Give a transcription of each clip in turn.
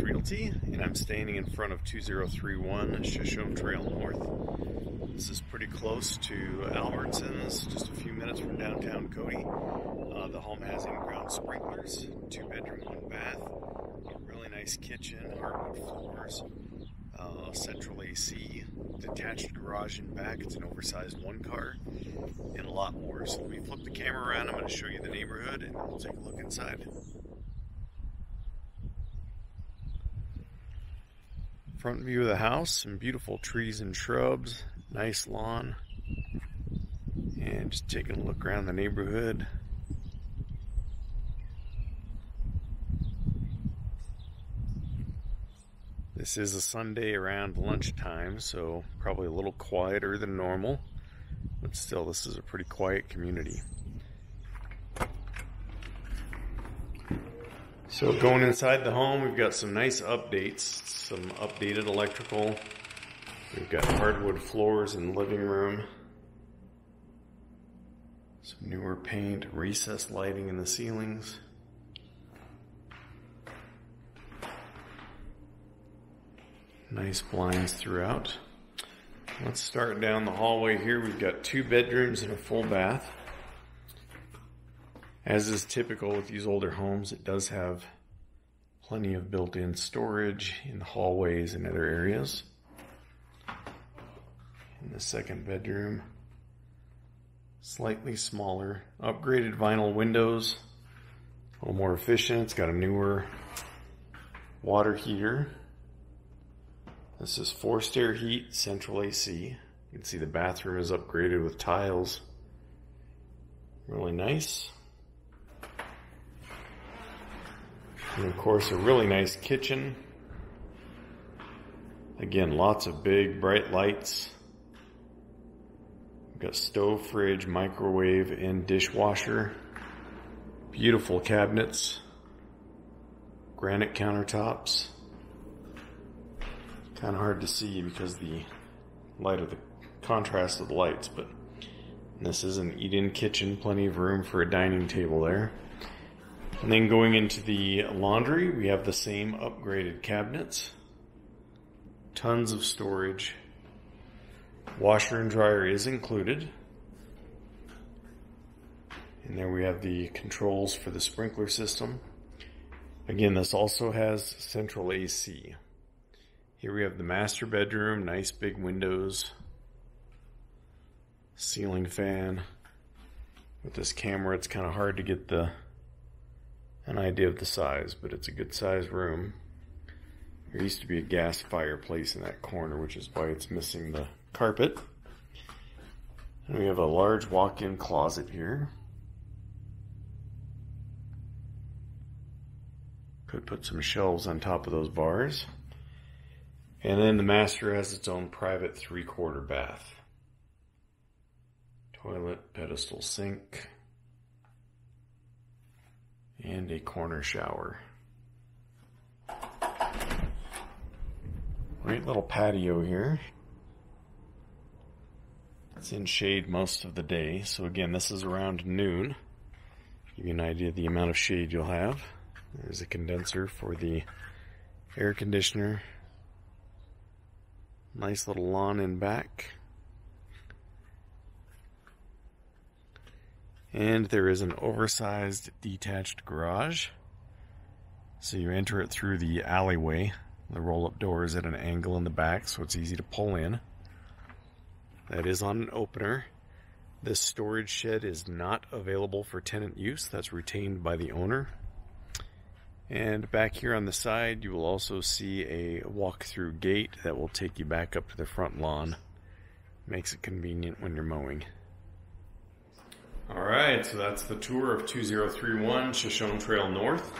Realty, and I'm standing in front of 2031 Shoshoni Trail North. This is pretty close to Albertsons, just a few minutes from downtown Cody. Uh, the home has in-ground sprinklers, two bedroom, one bath, really nice kitchen, hardwood floors, uh, central AC, detached garage in back. It's an oversized one car, and a lot more. So let me flip the camera around. I'm going to show you the neighborhood, and we'll take a look inside. Front view of the house, some beautiful trees and shrubs, nice lawn, and just taking a look around the neighborhood. This is a Sunday around lunchtime, so probably a little quieter than normal, but still, this is a pretty quiet community. So going inside the home, we've got some nice updates, some updated electrical. We've got hardwood floors in the living room. Some newer paint, recessed lighting in the ceilings. Nice blinds throughout. Let's start down the hallway here. We've got two bedrooms and a full bath. As is typical with these older homes, it does have plenty of built-in storage in the hallways and other areas. In the second bedroom, slightly smaller, upgraded vinyl windows, a little more efficient. It's got a newer water heater. This is forced air heat, central AC. You can see the bathroom is upgraded with tiles. Really nice. And of course, a really nice kitchen. Again, lots of big, bright lights. We've got stove, fridge, microwave, and dishwasher. Beautiful cabinets. Granite countertops kind of hard to see because the light of the contrast of the lights, but this is an eat-in kitchen, plenty of room for a dining table there. And then going into the laundry, we have the same upgraded cabinets, tons of storage. Washer and dryer is included. And there we have the controls for the sprinkler system. Again, this also has central AC. Here we have the master bedroom, nice big windows, ceiling fan. With this camera, it's kind of hard to get the an idea of the size, but it's a good sized room. There used to be a gas fireplace in that corner, which is why it's missing the carpet. And we have a large walk-in closet here. Could put some shelves on top of those bars. And then the master has its own private three quarter bath. Toilet, pedestal sink, and a corner shower. Great little patio here. It's in shade most of the day. So again, this is around noon. Give you an idea of the amount of shade you'll have. There's a condenser for the air conditioner Nice little lawn in back. And there is an oversized detached garage. So you enter it through the alleyway. The roll-up door is at an angle in the back, so it's easy to pull in. That is on an opener. This storage shed is not available for tenant use. That's retained by the owner. And back here on the side, you will also see a walk-through gate that will take you back up to the front lawn. Makes it convenient when you're mowing. All right, so that's the tour of 2031 Shoshoni Trail North.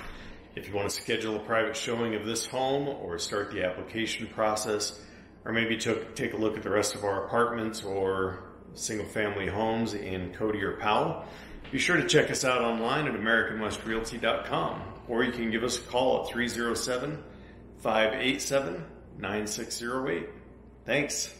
If you want to schedule a private showing of this home or start the application process, or maybe take a look at the rest of our apartments or single family homes in Cody or Powell, be sure to check us out online at AmericanWestRealty.com or you can give us a call at 307 587 9608. Thanks.